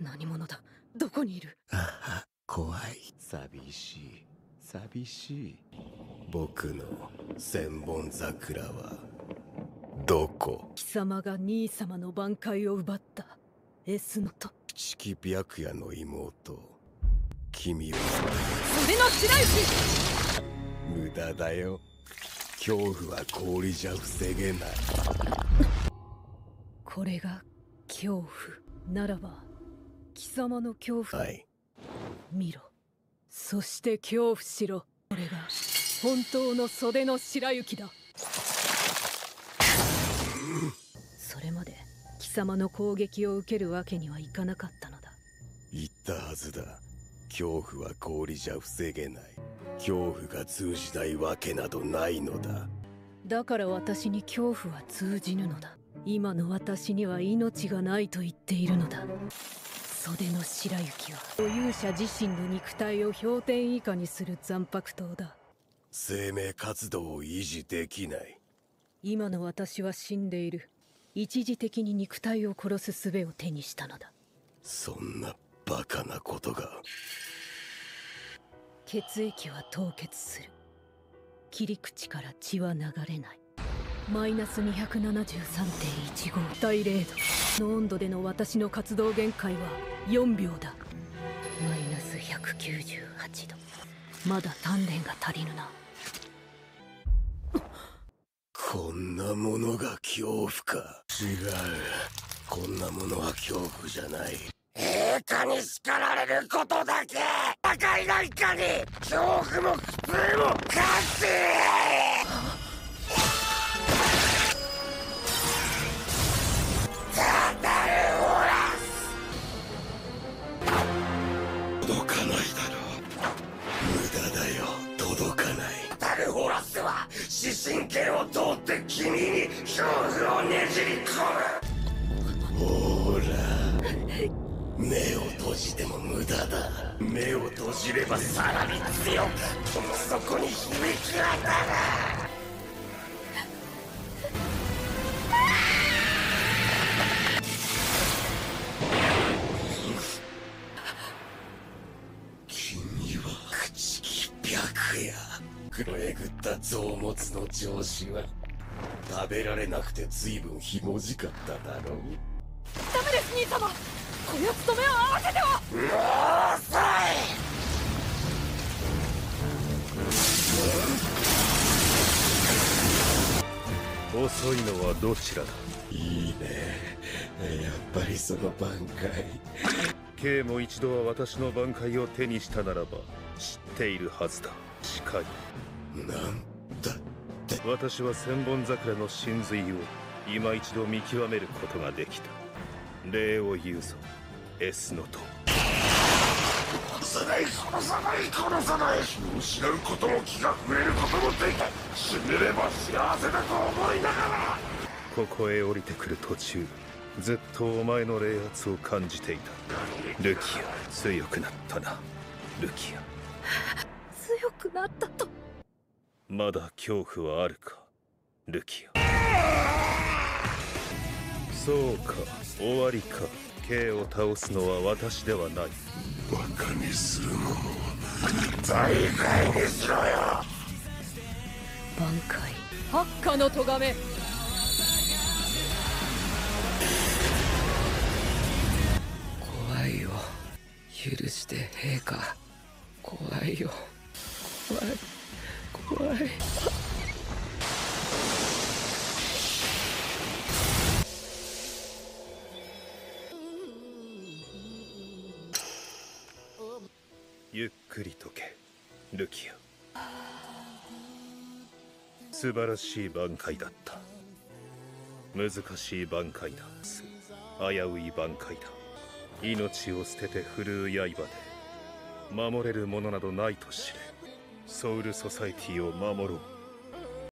何者だ？どこにいる？ああ怖い。寂しい。寂しい。僕の千本桜はどこ？貴様が兄様の挽回を奪った。S のと。チキ白夜の妹。君は袖の白雪無駄だよ。恐怖は氷じゃ防げない。これが恐怖ならば貴様の恐怖はい。見ろ。そして恐怖しろ。これが本当の袖の白雪だ。それまで貴様の攻撃を受けるわけにはいかなかったのだ。言ったはずだ。恐怖は氷じゃ防げない。恐怖が通じないわけなどないのだ。だから私に恐怖は通じぬのだ今の私には命がないと言っているのだ。袖の白雪は所有者自身の肉体を氷点以下にする残白刀だ。生命活動を維持できない。今の私は死んでいる。一時的に肉体を殺す術を手にしたのだ。そんなバカなことが。血液は凍結する。切り口から血は流れないマイナス273.15対0度。の温度での私の活動限界は4秒だ。マイナス198度。まだ鍛錬が足りぬな。こんなものが恐怖か。違う。こんなものは恐怖じゃない。陛下に叱られることだけ。高いなんかに。恐怖も苦痛も勝た届かないだろう。無駄だよ。届かない。タルホラスは視神経を通って君に恐怖をねじり込む。ほら。目を閉じても無駄だ。目を閉じればさらに強くそこに響き渡る。黒えぐった臓物の調子は食べられなくて随分ひもじかっただろう。ダメです兄様。こやつと目を合わせては。もう遅い！遅いのはどちらだ？いいね。やっぱりその挽回。K も一度は私の挽回を手にしたならば知っているはずだ近いなんだって。私は千本桜の真髄を今一度見極めることができた。礼を言うぞ。S のと殺さない殺さない殺さない失うことも気が増えることもできた死ねれば幸せだと思いながらここへ降りてくる途中ずっとお前の冷圧を感じていたルキア強くなったなルキアくなったと。まだ恐怖はあるかルキア。そうか終わりか。K を倒すのは私ではない。バカにするのも大会にしろよ。挽回。八下の咎め。怖いよ。許して陛下。怖いよ怖い。ゆっくりとけルキア。素晴らしい挽回だった。難しい挽回だ危うい挽回だ。命を捨てて振るう刃で守れるものなどないと知れ。ソウルソサイティを守ろう。